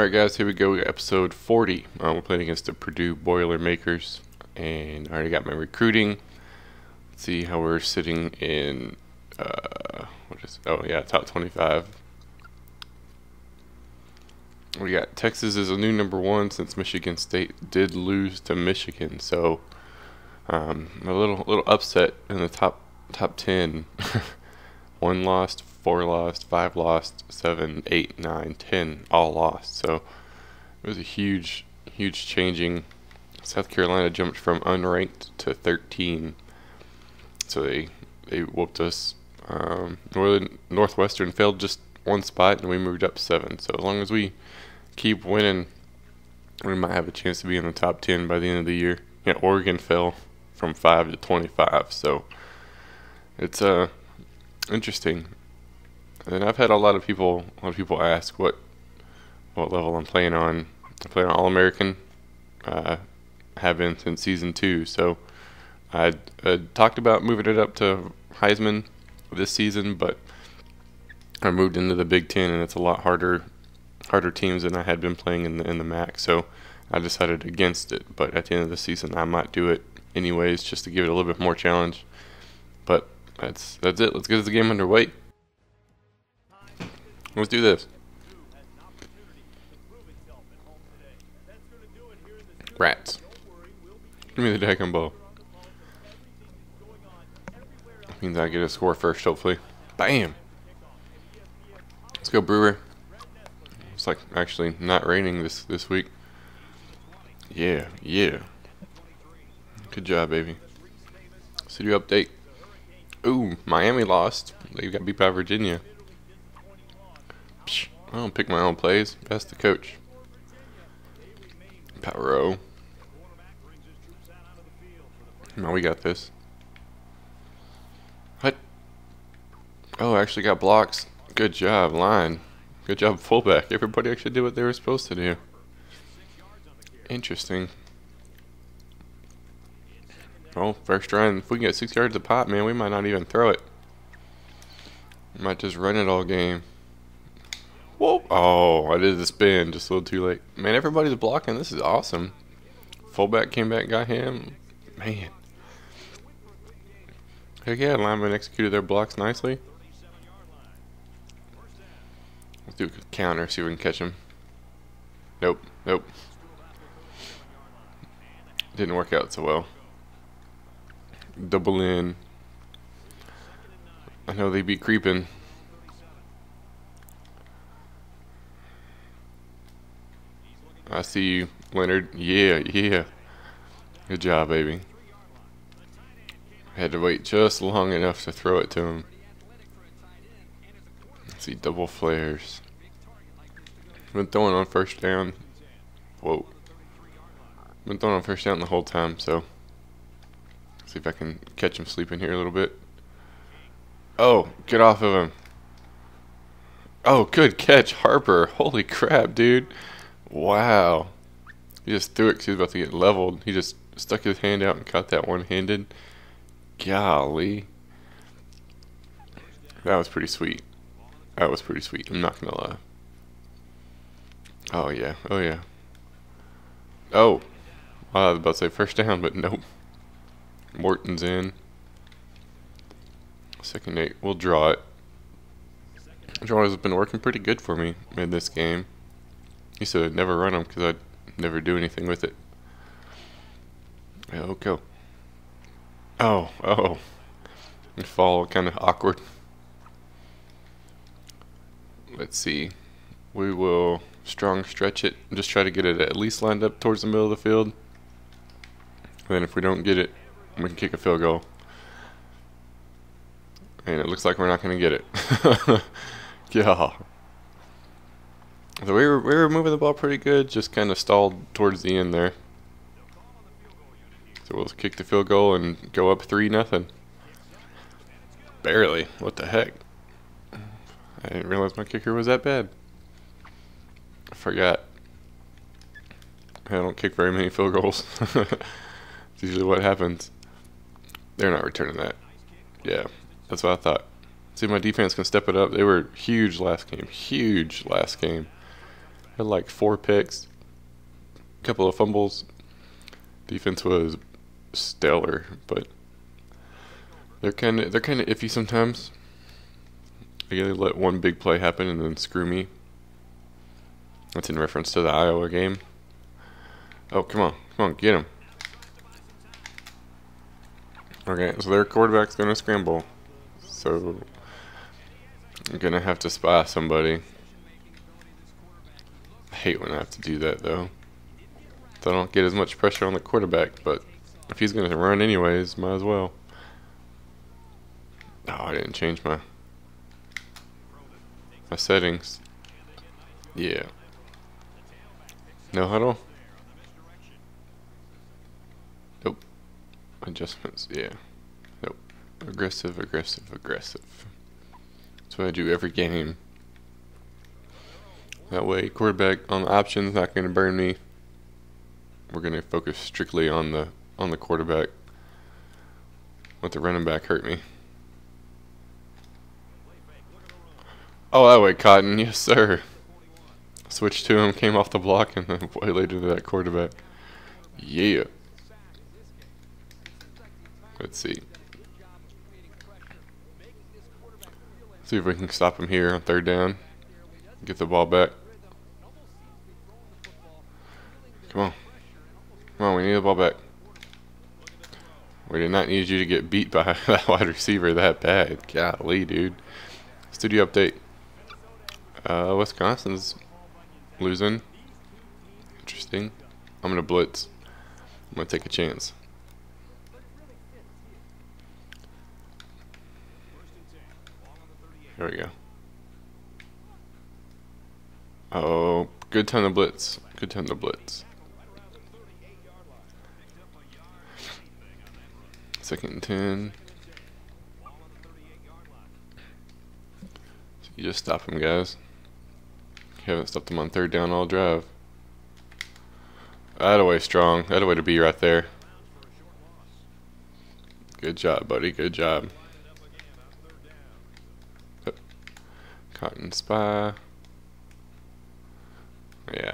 Alright guys, here we go, episode 40. Um, we're playing against the Purdue Boilermakers, and I already got my recruiting. Let's see how we're sitting in, uh, what is, oh yeah, top 25. We got Texas is a new number one since Michigan State did lose to Michigan, so um, a little little upset in the top top 10. one lost, four lost, five lost, seven, eight, nine, ten, all lost. So it was a huge, huge changing. South Carolina jumped from unranked to 13, so they they whooped us. Um, Northern Northwestern failed just one spot, and we moved up seven. So as long as we keep winning, we might have a chance to be in the top 10 by the end of the year. Yeah, Oregon fell from five to 25, so it's uh interesting. And I've had a lot of people, a lot of people ask what what level I'm playing on. I play on All American. Uh, have been since season two. So I talked about moving it up to Heisman this season, but I moved into the Big Ten, and it's a lot harder harder teams than I had been playing in the in the MAC. So I decided against it. But at the end of the season, I might do it anyways, just to give it a little bit more challenge. But that's that's it. Let's get the game underway. Let's do this. Rats. Give me the daggum ball. Means I get a score first, hopefully. Bam! Let's go, Brewer. It's like actually not raining this this week. Yeah, yeah. Good job, baby. City update. Ooh, Miami lost. They got beat by Virginia. I don't pick my own plays. That's the coach. Power Now we got this. What? Oh, I actually got blocks. Good job, line. Good job, fullback. Everybody actually did what they were supposed to do. Interesting. Oh, first run. If we can get six yards a pop, man, we might not even throw it. We might just run it all game. Whoa. Oh, I did the spin just a little too late. Man, everybody's blocking. This is awesome. Fullback came back, got him. Man. Heck yeah, linemen executed their blocks nicely. Let's do a counter, see if we can catch him. Nope, nope. Didn't work out so well double in. I know they be creeping. I see you, Leonard. Yeah, yeah. Good job, baby. had to wait just long enough to throw it to him. Let's see, double flares. Been throwing on first down. Whoa. Been throwing on first down the whole time, so See if I can catch him sleeping here a little bit. Oh, get off of him. Oh, good catch, Harper. Holy crap, dude. Wow. He just threw it because he was about to get leveled. He just stuck his hand out and caught that one-handed. Golly. That was pretty sweet. That was pretty sweet. I'm not going to lie. Oh, yeah. Oh, yeah. Oh. I was about to say first down, but nope. Morton's in. Second eight. We'll draw it. Draw has been working pretty good for me in this game. Used to never run them because I'd never do anything with it. Yeah, okay. Oh, oh. And fall kind of awkward. Let's see. We will strong stretch it just try to get it at least lined up towards the middle of the field. And then if we don't get it, we can kick a field goal. And it looks like we're not going to get it. yeah. So we were, we were moving the ball pretty good, just kind of stalled towards the end there. So we'll kick the field goal and go up 3 nothing. Barely. What the heck? I didn't realize my kicker was that bad. I forgot. I don't kick very many field goals. it's usually what happens. They're not returning that. Yeah, that's what I thought. See, my defense can step it up. They were huge last game. Huge last game. Had like four picks, a couple of fumbles. Defense was stellar, but they're kind of they're kind of iffy sometimes. They let one big play happen and then screw me. That's in reference to the Iowa game. Oh, come on. Come on, get him. Okay, so their quarterback's going to scramble. So I'm going to have to spy somebody. Hate when I have to do that, though. So I don't get as much pressure on the quarterback, but if he's going to run anyways, might as well. Oh, I didn't change my my settings. Yeah. No huddle? Nope. Adjustments, yeah. Nope. Aggressive, aggressive, aggressive. That's what I do every game. That way, quarterback on the options not going to burn me. We're going to focus strictly on the on the quarterback. Let the running back hurt me. Oh, that way, Cotton. Yes, sir. Switched to him, came off the block, and then boy later to that quarterback. Yeah. Let's see. See if we can stop him here on third down. Get the ball back. Come on. Come on, we need the ball back. We did not need you to get beat by that wide receiver that bad. Golly, dude. Studio update. Uh, Wisconsin's losing. Interesting. I'm gonna blitz. I'm gonna take a chance. Here we go. Oh, good time to blitz. Good time to blitz. Second and ten. So you just stop him, guys. You haven't stopped him on third down all drive. That way strong. That way to be right there. Good job, buddy. Good job. Cotton spy. Yeah.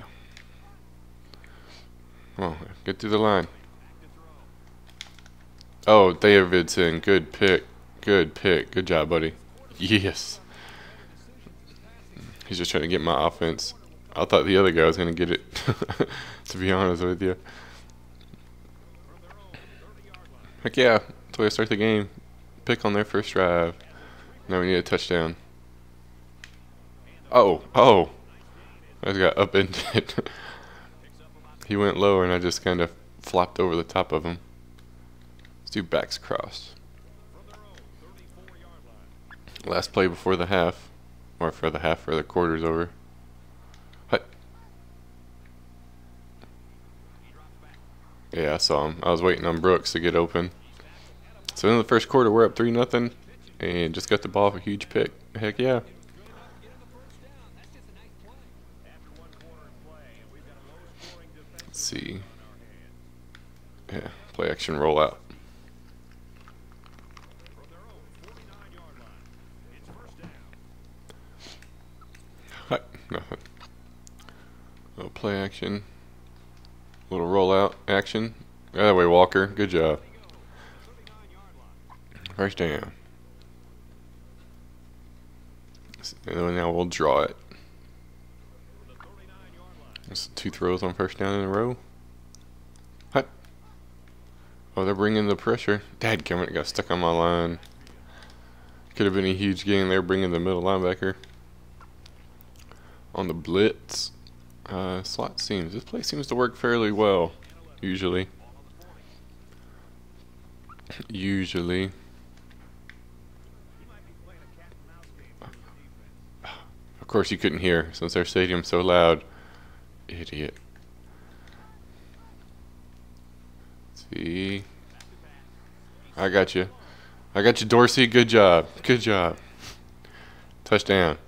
Oh, get through the line. Oh, Davidson. Good pick. Good pick. Good job, buddy. Yes. He's just trying to get my offense. I thought the other guy was going to get it, to be honest with you. Heck yeah, that's the I start the game. Pick on their first drive. Now we need a touchdown. Oh, oh. I just got upended. he went lower and I just kind of flopped over the top of him. Let's do backs cross. Last play before the half. Or for the half or the quarter's over. Yeah, I saw him. I was waiting on Brooks to get open. So in the first quarter, we're up 3 nothing, and just got the ball for a huge pick. Heck yeah. Let's see. Yeah, play action rollout. Nothing. Little play action. Little rollout action. That way, Walker. Good job. First down. And now we'll draw it. That's two throws on first down in a row. What? Oh, they're bringing the pressure. Dad, it got stuck on my line. Could have been a huge gain there, bringing the middle linebacker on the blitz. Uh, slot seems. This place seems to work fairly well, usually. Usually. Of course you couldn't hear since our stadium's so loud. Idiot. Let's see. I got you. I got you, Dorsey. Good job. Good job. Touchdown.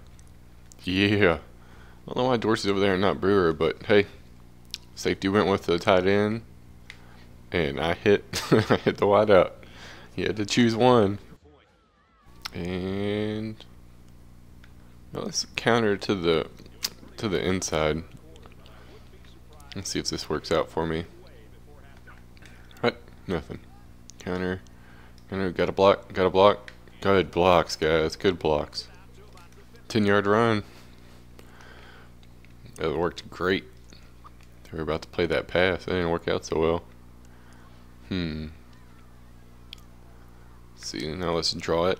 Yeah. I don't know why Dorsey's over there and not Brewer, but hey, safety went with the tight end, and I hit I hit the wide out. He had to choose one, and well, let's counter to the to the inside. Let's see if this works out for me. What? Nothing. Counter. Counter. Got a block. Got a block. Good blocks, guys. Good blocks. 10 yard run. It worked great. They were about to play that pass. It didn't work out so well. Hmm. See, now let's draw it.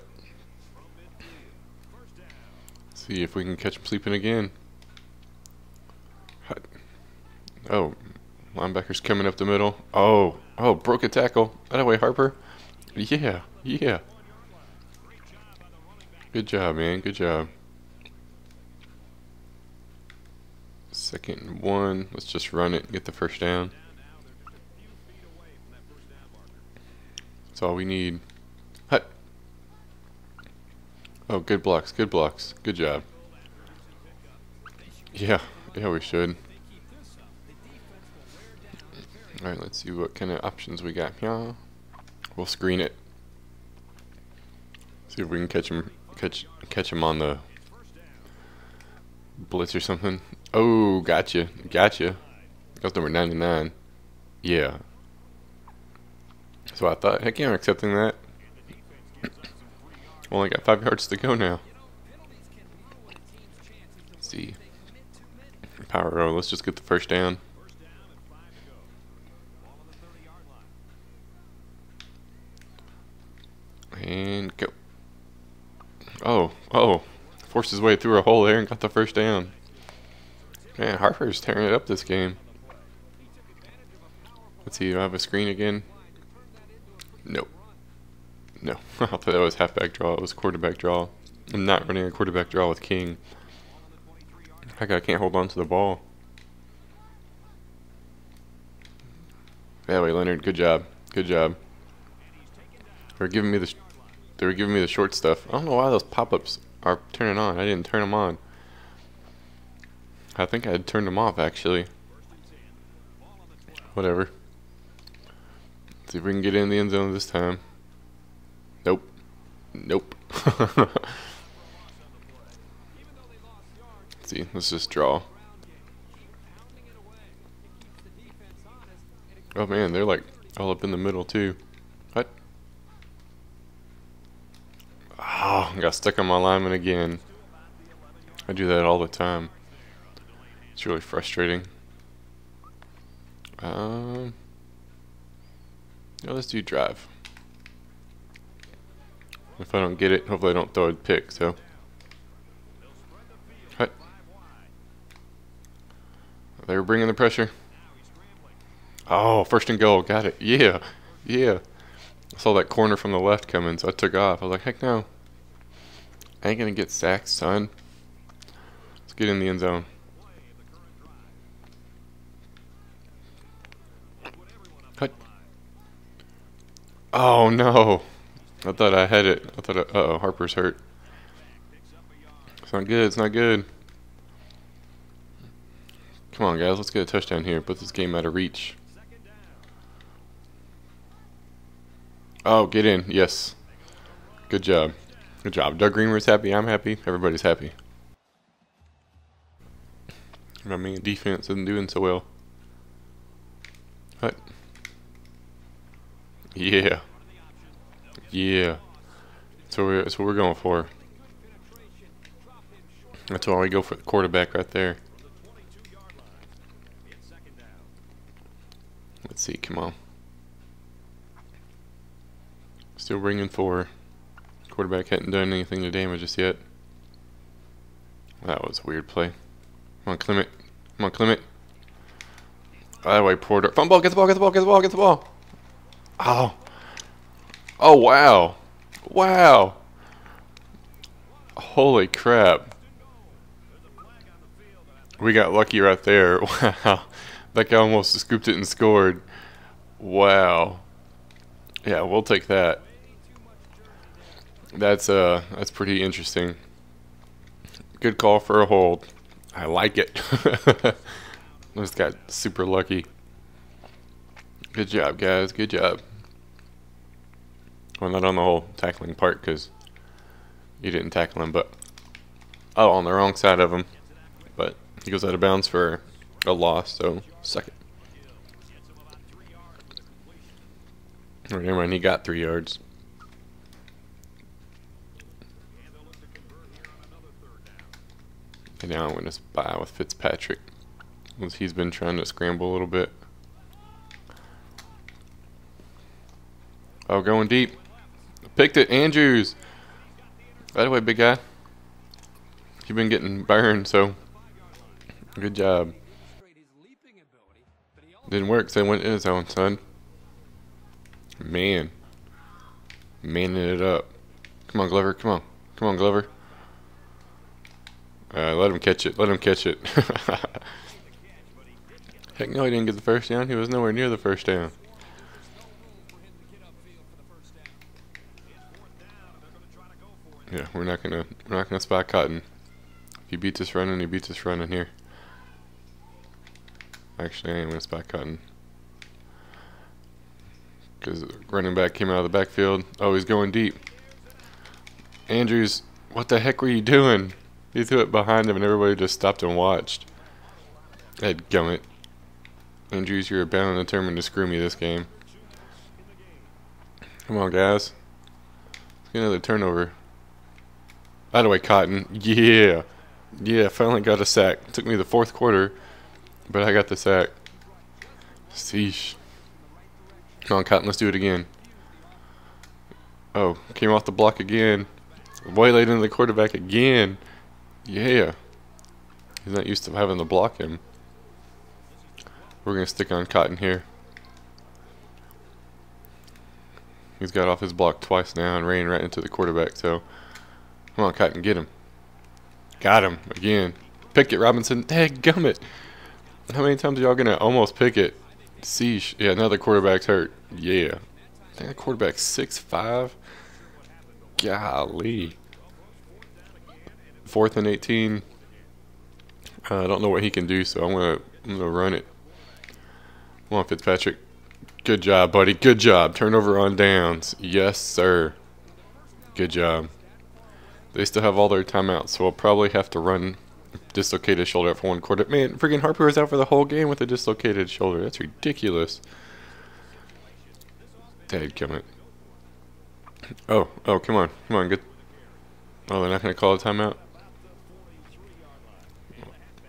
See if we can catch him sleeping again. Oh, linebacker's coming up the middle. Oh, oh, broke a tackle. That way, Harper. Yeah, yeah. Good job, man. Good job. Second and one. Let's just run it and get the first down. That's all we need. Hut. Oh, good blocks. Good blocks. Good job. Yeah. Yeah, we should. Alright, let's see what kind of options we got here. We'll screen it. See if we can catch him catch catch him on the blitz or something. Oh, gotcha. Gotcha. That's number 99. Yeah. So I thought, heck yeah, I'm accepting that. Only got five yards to go now. Let's see. Power row, let's just get the first down. And go. Oh, oh. Forced his way through a hole there and got the first down. Man, Harper's tearing it up this game. Let's see, do I have a screen again? Nope. No. I thought that was halfback draw. It was quarterback draw. I'm not running a quarterback draw with King. Heck, I can't hold on to the ball. Yeah, wait, Leonard, good job. Good job. They're giving me the they were giving me the short stuff. I don't know why those pop-ups are turning on. I didn't turn them on. I think I had turned them off actually. Whatever. Let's see if we can get in the end zone this time. Nope. Nope. let's see, let's just draw. Oh man, they're like all up in the middle too. What? Oh, got stuck on my lineman again. I do that all the time. It's really frustrating. Um, let's do drive. If I don't get it, hopefully I don't throw a pick, so. Cut. They were bringing the pressure. Oh, first and goal. Got it. Yeah. Yeah. I saw that corner from the left coming, so I took off. I was like, heck no. I ain't going to get sacked, son. Let's get in the end zone. Oh, no. I thought I had it. I thought, uh oh, Harper's hurt. It's not good. It's not good. Come on, guys. Let's get a touchdown here. Put this game out of reach. Oh, get in. Yes. Good job. Good job. Doug Reemer's happy. I'm happy. Everybody's happy. I mean, defense isn't doing so well. What? Yeah. Yeah. That's what we're, that's what we're going for. That's why we go for the quarterback right there. Let's see. Come on. Still bringing four. Quarterback hadn't done anything to damage us yet. That was a weird play. Come on, Clement. Come on, Clement. That way, Porter. Fumble, get the ball, get the ball, get the ball, get the ball. Oh. Oh, wow. Wow. Holy crap. We got lucky right there. Wow. That guy almost scooped it and scored. Wow. Yeah, we'll take that. That's uh that's pretty interesting. Good call for a hold. I like it. Just got super lucky. Good job, guys. Good job. Well, not on the whole tackling part because you didn't tackle him, but oh, on the wrong side of him. But he goes out of bounds for a loss, so second. Or never mind, he got three yards. And now I'm going to spy with Fitzpatrick. He's been trying to scramble a little bit. Oh, going deep. Picked it, Andrews. By the way, big guy. You've been getting burned, so good job. Didn't work, so I went in his own, son. Man. Manning it up. Come on, Glover. Come on. Come on, Glover. Uh, let him catch it. Let him catch it. Heck no, he didn't get the first down. He was nowhere near the first down. Yeah, we're not gonna we're not gonna spot Cotton. If he beats us running, he beats us running here. Actually, I am gonna spot Cotton because running back came out of the backfield. Oh, he's going deep. Andrews, what the heck were you doing? He threw it behind him, and everybody just stopped and watched. Ed gummit. Andrews, you're bound and determined to screw me this game. Come on, guys. Let's get another turnover. By the way, Cotton. Yeah. Yeah, finally got a sack. Took me the fourth quarter, but I got the sack. Sheesh. Come on, Cotton, let's do it again. Oh, came off the block again. Way late into the quarterback again. Yeah. He's not used to having to block him. We're going to stick on Cotton here. He's got off his block twice now and ran right into the quarterback, so come on, Cotton, get him. Got him again. Pick it, Robinson. Hey, gummit. How many times are y'all to almost pick it? Siege. Yeah, another quarterback's hurt. Yeah. I think the quarterback's six five. Golly. Fourth and 18. Uh, I don't know what he can do, so I'm gonna I'm gonna run it. Come on, Fitzpatrick. Good job, buddy. Good job. Turnover on downs. Yes, sir. Good job. They still have all their timeouts, so we'll probably have to run dislocated shoulder for one quarter. Man, freaking Harper was out for the whole game with a dislocated shoulder. That's ridiculous. Dad, come it. Oh, oh, come on, come on, good. Oh, they're not gonna call a timeout.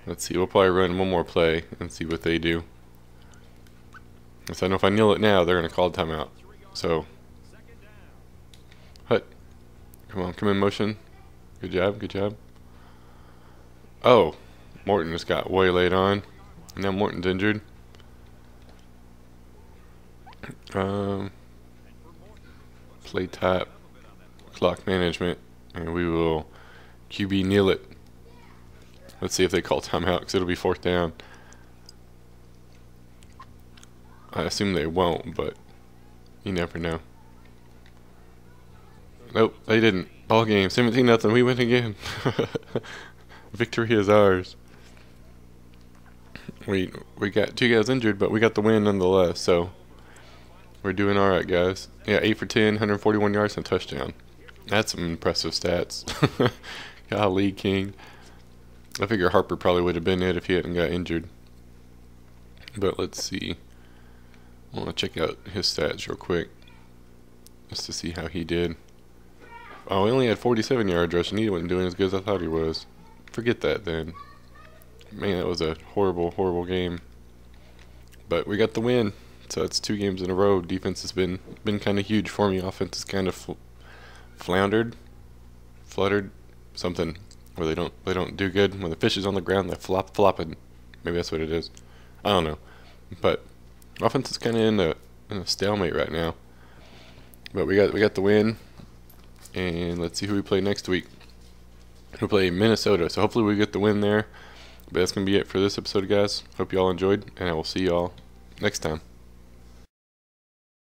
Let's see. We'll probably run one more play and see what they do. So I know if I kneel it now, they're gonna call a timeout. So, hut. Come on, come in motion. Good job, good job. Oh, Morton just got waylaid on. Now Morton's injured. Um, play type, clock management, and we will QB kneel it. Let's see if they call timeout because it'll be fourth down. I assume they won't, but you never know. Nope, they didn't. Ball game, 17 nothing. We win again. Victory is ours. We we got two guys injured, but we got the win nonetheless. So we're doing all right, guys. Yeah, eight for 10, 141 yards and a touchdown. That's some impressive stats. Golly, King. I figure Harper probably would have been it if he hadn't got injured. But let's see. I want to check out his stats real quick, just to see how he did. Oh, he only had 47 yards rushing. He wasn't doing as good as I thought he was forget that then. Man, that was a horrible, horrible game. But we got the win. So it's two games in a row. Defense has been been kind of huge for me. Offense has kind of fl floundered, fluttered, something where they don't they don't do good. When the fish is on the ground, they flop flopping. Maybe that's what it is. I don't know. But offense is kind of in a in a stalemate right now. But we got we got the win, and let's see who we play next week we play Minnesota. So hopefully we get the win there. But that's going to be it for this episode, guys. Hope you all enjoyed, and I will see you all next time.